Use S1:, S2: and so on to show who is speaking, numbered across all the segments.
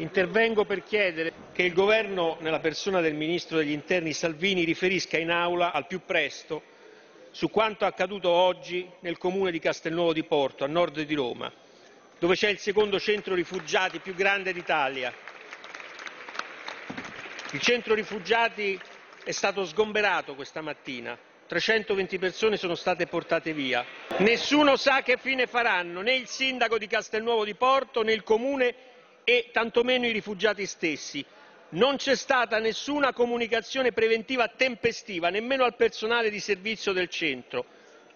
S1: Intervengo per chiedere che il Governo, nella persona del Ministro degli Interni Salvini, riferisca in Aula al più presto su quanto accaduto oggi nel comune di Castelnuovo di Porto, a nord di Roma, dove c'è il secondo centro rifugiati più grande d'Italia. Il centro rifugiati è stato sgomberato questa mattina, 320 persone sono state portate via. Nessuno sa che fine faranno, né il sindaco di Castelnuovo di Porto, né il comune e tantomeno i rifugiati stessi. Non c'è stata nessuna comunicazione preventiva tempestiva, nemmeno al personale di servizio del centro.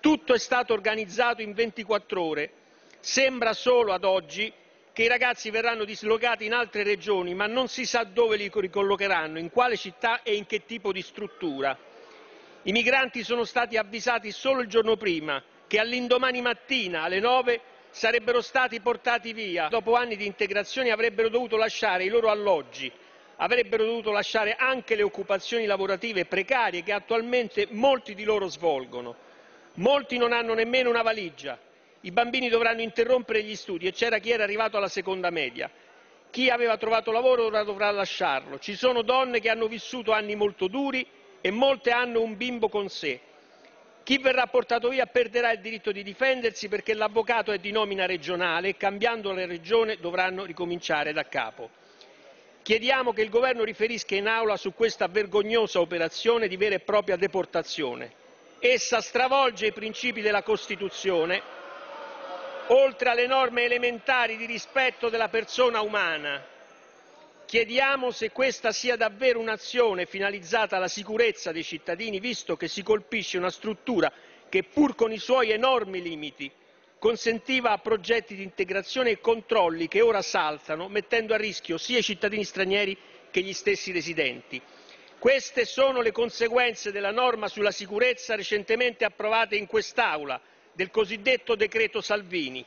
S1: Tutto è stato organizzato in 24 ore. Sembra solo ad oggi che i ragazzi verranno dislocati in altre regioni, ma non si sa dove li ricollocheranno, in quale città e in che tipo di struttura. I migranti sono stati avvisati solo il giorno prima che all'indomani mattina alle 9 sarebbero stati portati via. Dopo anni di integrazione avrebbero dovuto lasciare i loro alloggi, avrebbero dovuto lasciare anche le occupazioni lavorative precarie che attualmente molti di loro svolgono. Molti non hanno nemmeno una valigia. I bambini dovranno interrompere gli studi e c'era chi era arrivato alla seconda media. Chi aveva trovato lavoro ora dovrà lasciarlo. Ci sono donne che hanno vissuto anni molto duri e molte hanno un bimbo con sé. Chi verrà portato via perderà il diritto di difendersi perché l'avvocato è di nomina regionale e cambiando la regione dovranno ricominciare da capo. Chiediamo che il Governo riferisca in aula su questa vergognosa operazione di vera e propria deportazione. Essa stravolge i principi della Costituzione, oltre alle norme elementari di rispetto della persona umana. Chiediamo se questa sia davvero un'azione finalizzata alla sicurezza dei cittadini, visto che si colpisce una struttura che, pur con i suoi enormi limiti, consentiva progetti di integrazione e controlli che ora saltano, mettendo a rischio sia i cittadini stranieri che gli stessi residenti. Queste sono le conseguenze della norma sulla sicurezza recentemente approvata in quest'Aula, del cosiddetto decreto Salvini.